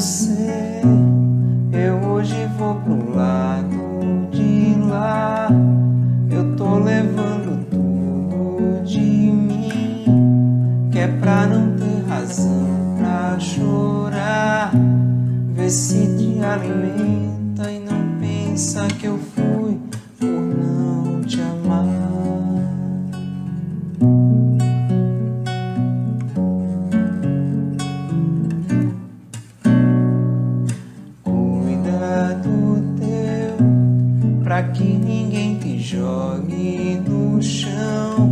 você, eu hoje vou pro lado de lá. Eu tô levando tudo de mim, que é pra não ter razão pra chorar. Vê se te alimenta e não pensa que eu fui. Pra que ninguém te jogue no chão.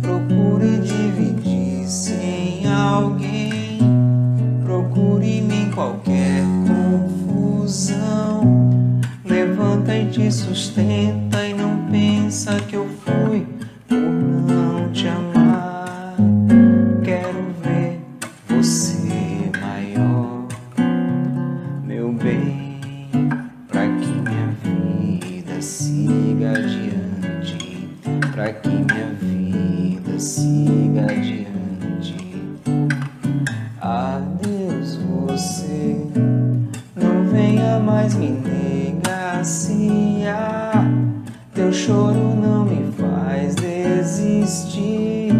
Procure dividir-se em alguém, procure-me em qualquer confusão. Levanta e te sustenta e não pensa que eu fui vida siga adiante. Adeus, você não venha mais me negaciar. Teu choro não me faz desistir.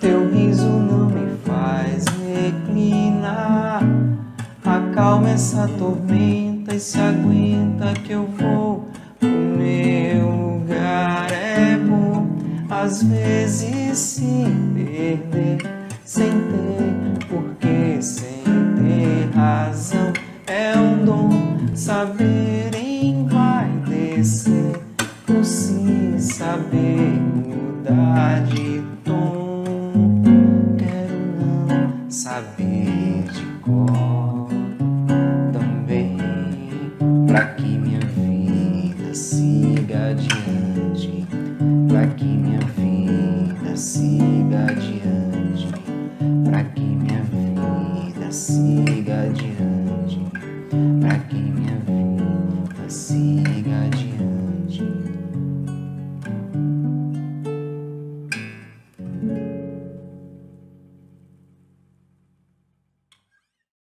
Teu riso não me faz reclinar. Acalma essa tormenta e se aguenta que eu vou às vezes se perder sem ter porquê, sem ter razão. É um dom saber descer por si saber mudar de tom. Quero não saber de cor também, pra que minha vida siga adiante, pra que minha vida siga adiante, pra que minha vida siga adiante.